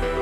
Bye.